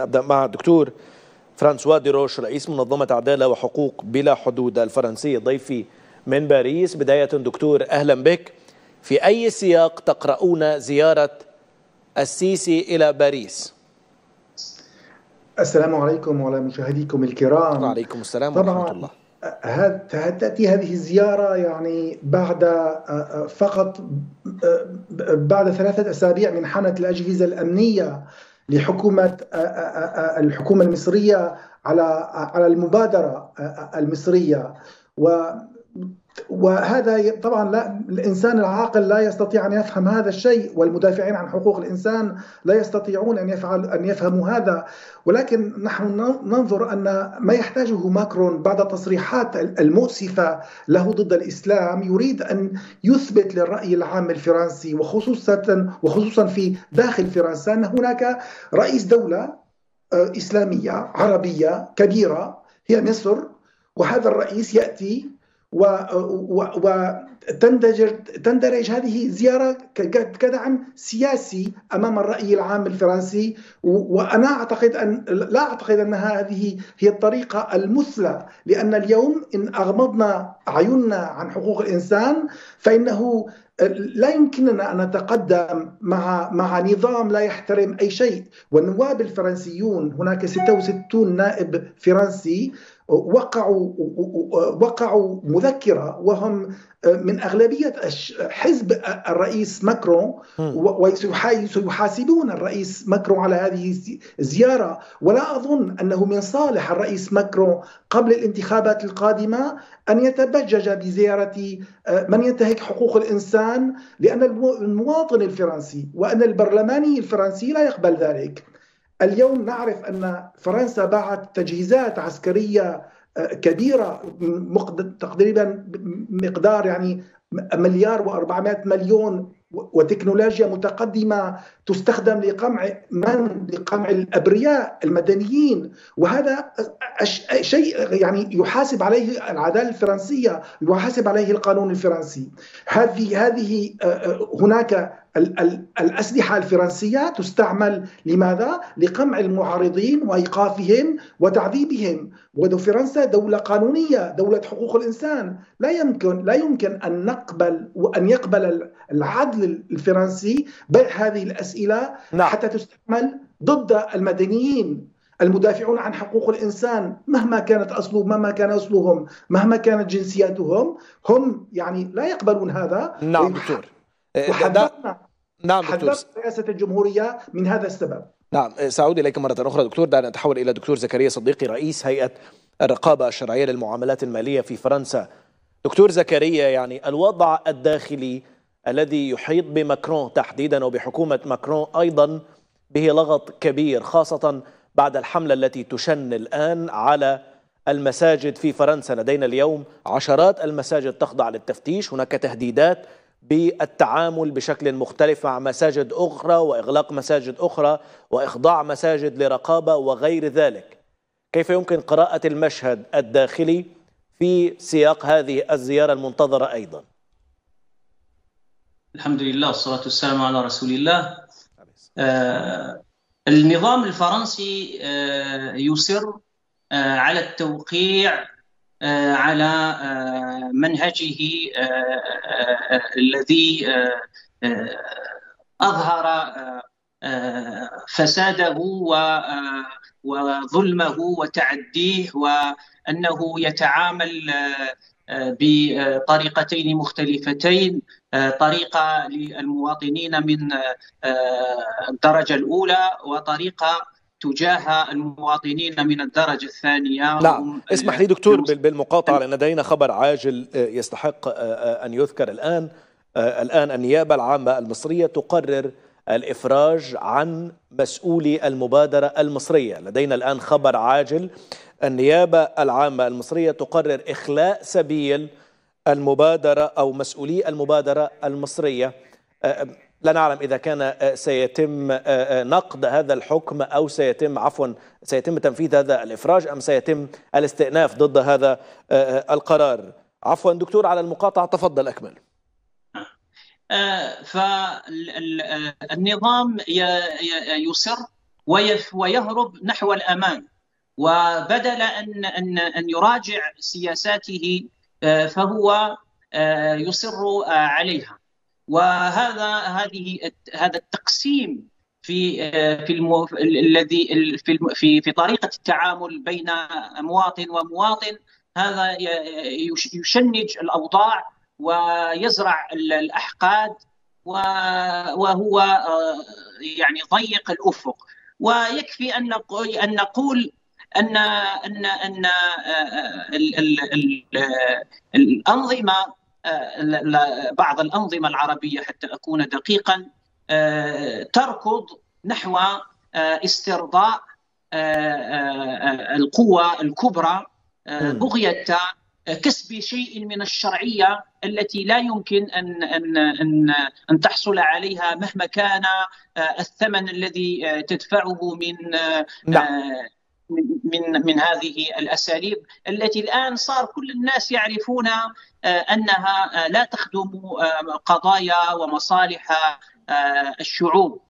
أبدأ مع الدكتور فرانسوا ديروش رئيس منظمة عدالة وحقوق بلا حدود الفرنسية ضيفي من باريس. بداية دكتور أهلا بك. في أي سياق تقرؤون زيارة السيسي إلى باريس؟ السلام عليكم وعلى مشاهديكم الكرام. وعليكم السلام ورحمة الله. تأتي هذه الزيارة يعني بعد فقط بعد ثلاثة أسابيع من حنة الأجهزة الأمنية. لحكومة الحكومة المصرية على على المبادرة المصرية. و وهذا طبعا لا الإنسان العاقل لا يستطيع أن يفهم هذا الشيء والمدافعين عن حقوق الإنسان لا يستطيعون أن يفعل أن يفهموا هذا. ولكن نحن ننظر أن ما يحتاجه ماكرون بعد تصريحات المؤسفة له ضد الإسلام يريد أن يثبت للرأي العام الفرنسي وخصوصا وخصوصا في داخل فرنسا أن هناك رئيس دولة إسلامية عربية كبيرة هي مصر وهذا الرئيس يأتي وتندرج تندرج هذه زيارة كدعم سياسي أمام الرأي العام الفرنسي. وأنا أعتقد أن لا أعتقد أن هذه هي الطريقة المثلى لأن اليوم إن أغمضنا عيوننا عن حقوق الإنسان فإنه لا يمكننا أن نتقدم مع مع نظام لا يحترم أي شيء. والنواب الفرنسيون هناك 66 نائب فرنسي وقعوا وقعوا مذكرة وهم من أغلبية حزب الرئيس ماكرون وسيحاسبون الرئيس ماكرون على هذه الزيارة. ولا أظن أنه من صالح الرئيس ماكرون قبل الانتخابات القادمة أن يتبجج بزيارة من ينتهك حقوق الإنسان لأن المواطن الفرنسي وأن البرلماني الفرنسي لا يقبل ذلك. اليوم نعرف أن فرنسا باعت تجهيزات عسكرية كبيرة تقريبا مقدار يعني مليار و400 مليون وتكنولوجيا متقدمة تستخدم لقمع من؟ لقمع الأبرياء المدنيين. وهذا شيء يعني يحاسب عليه العدالة الفرنسية يحاسب عليه القانون الفرنسي. هذه هذه هناك الأسلحة الفرنسية تستعمل لماذا؟ لقمع المعارضين وإيقافهم وتعذيبهم. وفرنسا دولة قانونية دولة حقوق الإنسان. لا يمكن لا يمكن أن نقبل وأن يقبل العدل الفرنسي بيع هذه الأسئلة نعم. حتى تستعمل ضد المدنيين المدافعون عن حقوق الإنسان. مهما كانت اصله مهما كان اصلهم مهما كانت جنسياتهم هم يعني لا يقبلون هذا. نعم دكتور. وحذرنا نعم دكتور. رئاسة الجمهورية من هذا السبب. نعم سأعود إليك مرة أخرى دكتور. دعنا نتحول إلى دكتور زكريا صديقي رئيس هيئة الرقابة الشرعية للمعاملات المالية في فرنسا. دكتور زكريا يعني الوضع الداخلي الذي يحيط بماكرون تحديدا وبحكومة ماكرون أيضا به لغط كبير خاصة بعد الحملة التي تشن الآن على المساجد في فرنسا. لدينا اليوم عشرات المساجد تخضع للتفتيش هناك تهديدات بالتعامل بشكل مختلف مع مساجد أخرى وإغلاق مساجد أخرى وإخضاع مساجد لرقابة وغير ذلك. كيف يمكن قراءة المشهد الداخلي في سياق هذه الزيارة المنتظرة أيضا؟ الحمد لله والصلاة والسلام على رسول الله. آه النظام الفرنسي آه يصر آه على التوقيع على منهجه الذي أظهر فساده وظلمه وتعديه وأنه يتعامل بطريقتين مختلفتين طريقة للمواطنين من الدرجة الأولى وطريقة تجاه المواطنين من الدرجة الثانية نعم اسمح لي دكتور بالمقاطعة لأن لدينا خبر عاجل يستحق أن يذكر الآن. الآن النيابة العامة المصرية تقرر الإفراج عن مسؤولي المبادرة المصرية. لدينا الآن خبر عاجل. النيابة العامة المصرية تقرر إخلاء سبيل المبادرة أو مسؤولي المبادرة المصرية. لا نعلم إذا كان سيتم نقد هذا الحكم أو سيتم عفوا سيتم تنفيذ هذا الإفراج أم سيتم الاستئناف ضد هذا القرار. عفوا دكتور على المقاطعة. تفضل أكمل. فالنظام يصر ويهرب نحو الامام وبدل أن أن أن يراجع سياساته فهو يصر عليها. وهذا هذه هذا التقسيم في في المو... الذي في في في طريقة التعامل بين مواطن ومواطن. هذا يشنج الأوضاع ويزرع الأحقاد وهو يعني ضيق الأفق. ويكفي أن أن نقول أن أن أن الأنظمة بعض الأنظمة العربية حتى أكون دقيقا تركض نحو استرضاء القوى الكبرى بغية كسب شيء من الشرعية التي لا يمكن أن أن أن أن تحصل عليها مهما كان الثمن الذي تدفعه من نعم. من من هذه الأساليب التي الآن صار كل الناس يعرفون أنها لا تخدم قضايا ومصالح الشعوب.